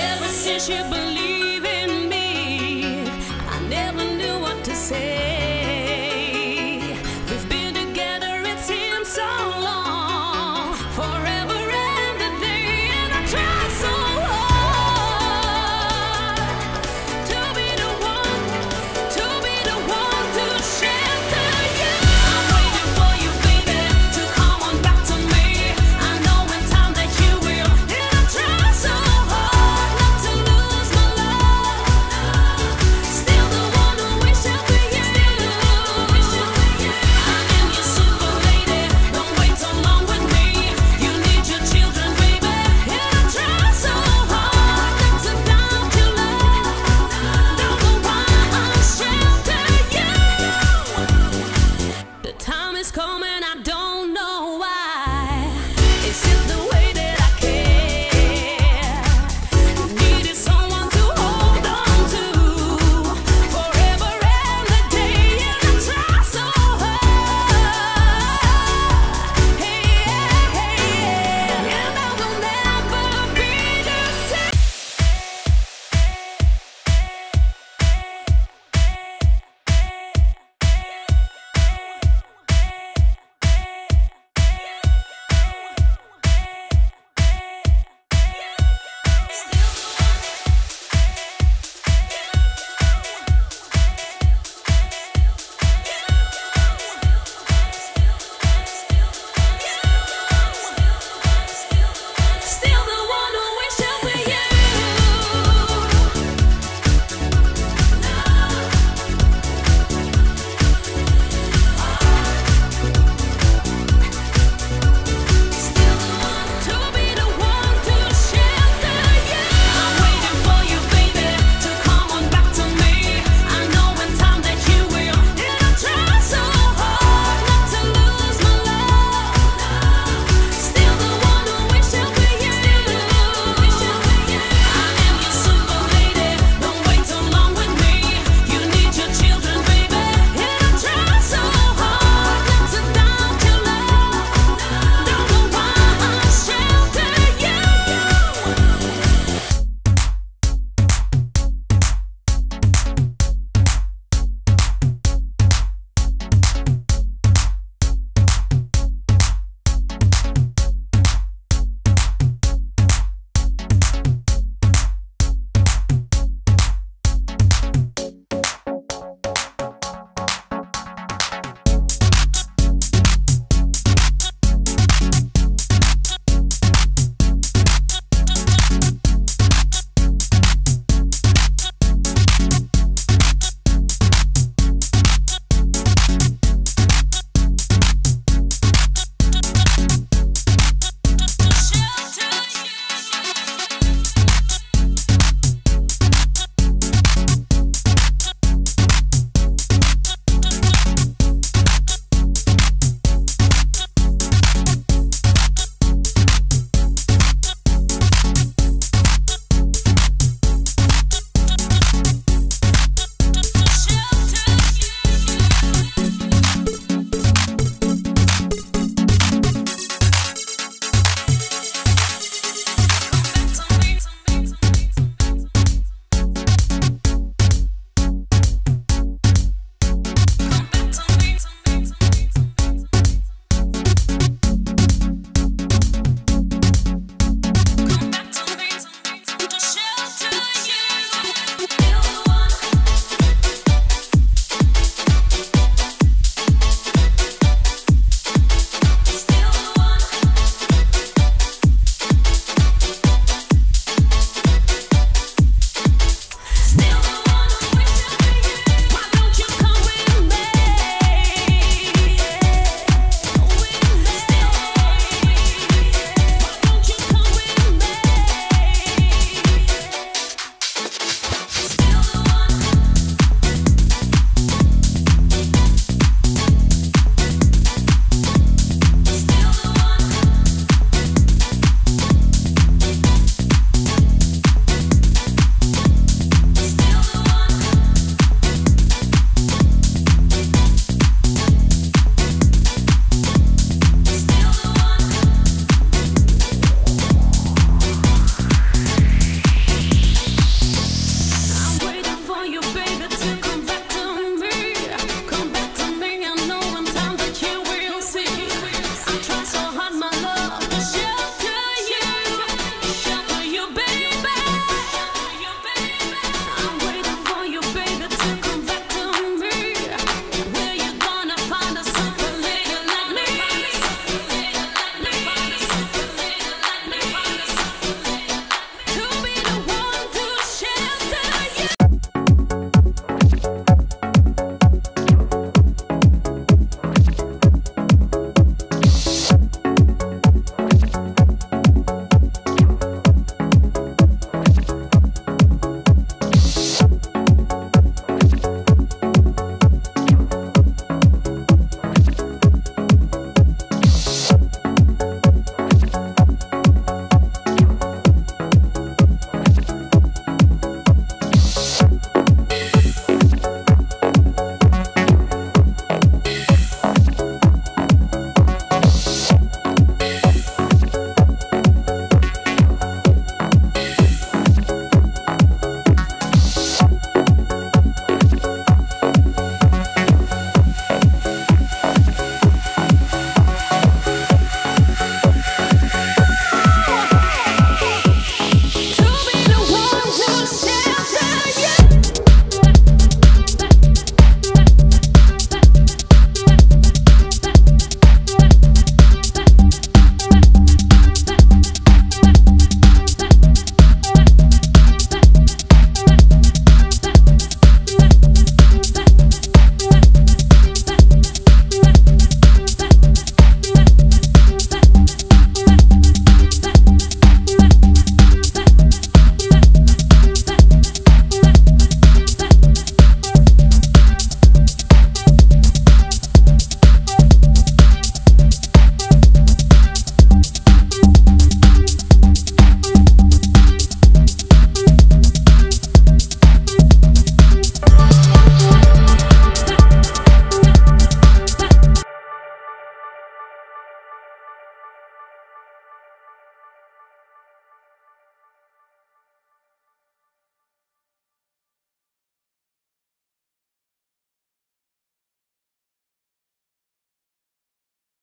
Ever since you believed.